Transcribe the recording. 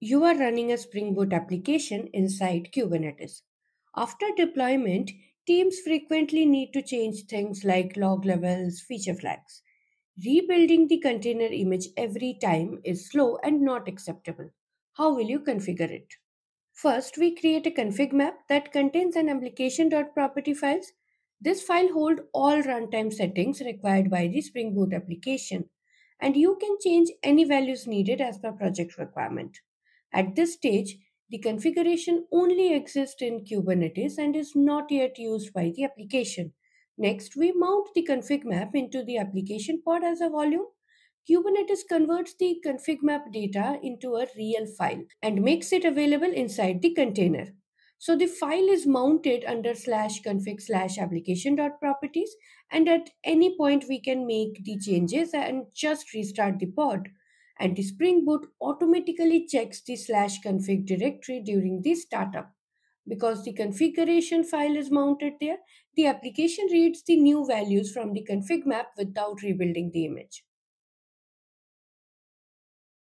you are running a Spring Boot application inside Kubernetes. After deployment, teams frequently need to change things like log levels, feature flags. Rebuilding the container image every time is slow and not acceptable. How will you configure it? First, we create a config map that contains an application.property files. This file holds all runtime settings required by the Spring Boot application, and you can change any values needed as per project requirement. At this stage, the configuration only exists in Kubernetes and is not yet used by the application. Next, we mount the config map into the application pod as a volume. Kubernetes converts the config map data into a real file and makes it available inside the container. So the file is mounted under slash config slash application dot properties, and at any point we can make the changes and just restart the pod. And the Spring Boot automatically checks the slash config directory during the startup. Because the configuration file is mounted there, the application reads the new values from the config map without rebuilding the image.